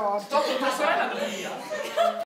ciao. Sto